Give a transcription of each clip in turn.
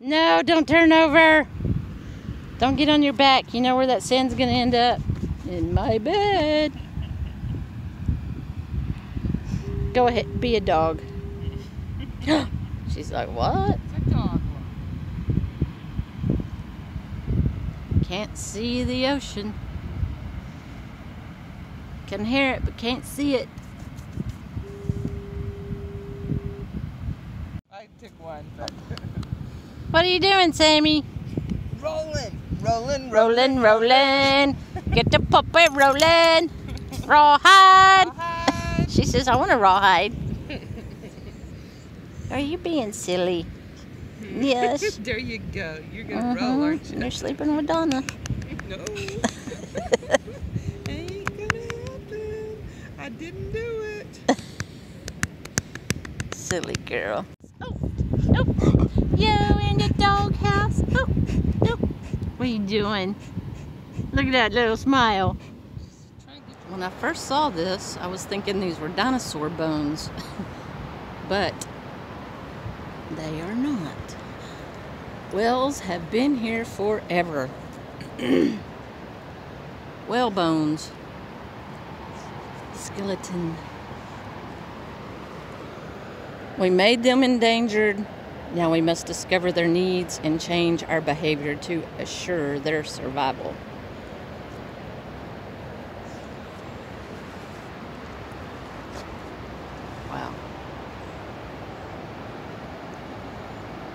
No, don't turn over. Don't get on your back. You know where that sand's going to end up? In my bed. Go ahead, be a dog. She's like, what? It's a dog Can't see the ocean. Can hear it, but can't see it. I took one, but What are you doing, Sammy? rolling, rolling, Rolling, rolling. Get the puppy rolling. Rawhide. Hi. She says, I want a rawhide. Are you being silly? Yes. there you go. You're gonna roll, aren't Mhm. you? You're sleeping with Donna. No. Ain't gonna happen. I didn't do it. Silly girl. Oh. You in the doghouse. Oh, oh. What are you doing? Look at that little smile. When I first saw this, I was thinking these were dinosaur bones. but they are not. Whales have been here forever. Whale bones. Skeleton. We made them endangered. Now we must discover their needs and change our behavior to assure their survival. Wow.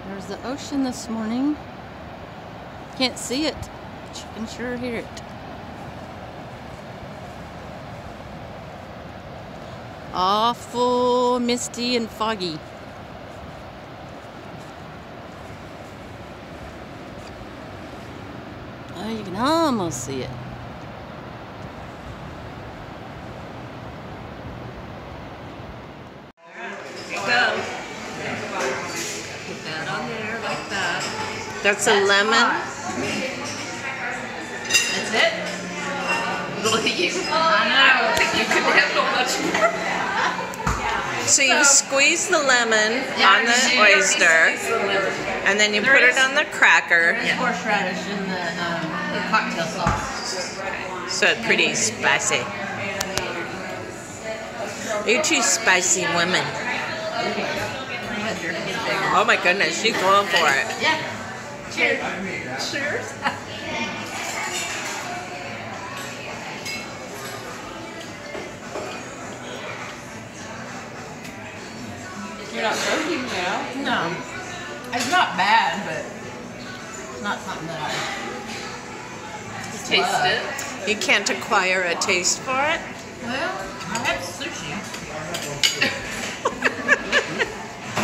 There's the ocean this morning. Can't see it, but you can sure hear it. Awful misty and foggy. Oh, you can almost see it. That's a lemon. That's it? Look at you. I know. You could handle much more. So you squeeze the lemon Yeah, on the oyster, the and then you There put it on the cracker, Horseradish in the, um, the cocktail sauce. so it's pretty spicy. You two spicy women. Oh my goodness, she's going for it. Yeah. Cheers. Cheers. You're not joking now? No. It's not bad, but it's not something that I taste it. You can't acquire a taste for it. Well, I had sushi.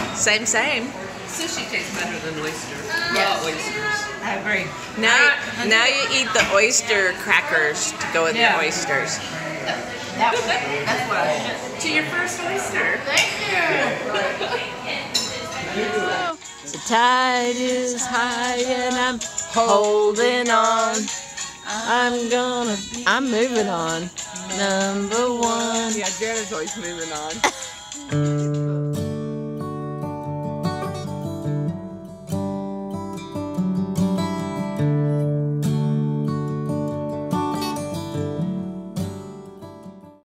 Same, same. Sushi tastes better than oysters. Uh, yes. Raw oysters. I agree. Now, now you eat the oyster crackers to go with Yeah. the oysters. That, that's what I should. To your first oyster. Thank The tide is high and I'm holding on. I'm gonna, I'm moving on. Number one. Yeah, Janet's always moving on.